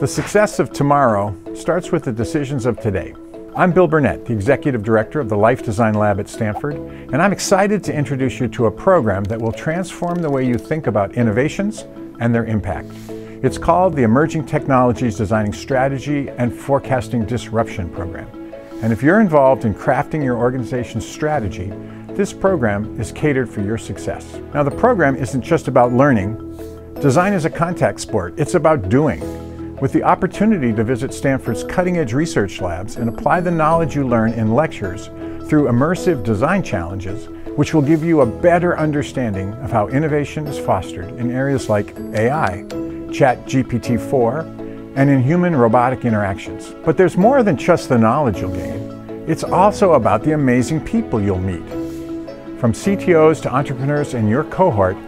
The success of tomorrow starts with the decisions of today. I'm Bill Burnett, the Executive Director of the Life Design Lab at Stanford, and I'm excited to introduce you to a program that will transform the way you think about innovations and their impact. It's called the Emerging Technologies Designing Strategy and Forecasting Disruption Program. And if you're involved in crafting your organization's strategy, this program is catered for your success. Now, the program isn't just about learning. Design is a contact sport. It's about doing. With the opportunity to visit Stanford's cutting edge research labs and apply the knowledge you learn in lectures through immersive design challenges, which will give you a better understanding of how innovation is fostered in areas like AI, Chat GPT 4, and in human robotic interactions. But there's more than just the knowledge you'll gain, it's also about the amazing people you'll meet. From CTOs to entrepreneurs in your cohort,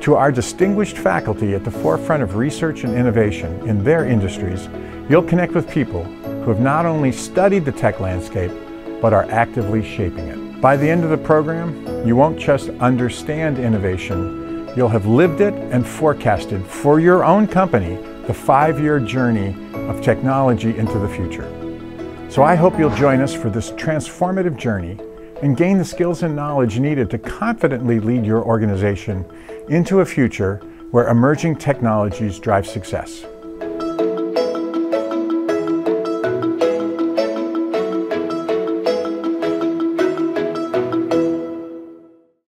to our distinguished faculty at the forefront of research and innovation in their industries, you'll connect with people who have not only studied the tech landscape, but are actively shaping it. By the end of the program, you won't just understand innovation, you'll have lived it and forecasted for your own company the five-year journey of technology into the future. So I hope you'll join us for this transformative journey and gain the skills and knowledge needed to confidently lead your organization into a future where emerging technologies drive success.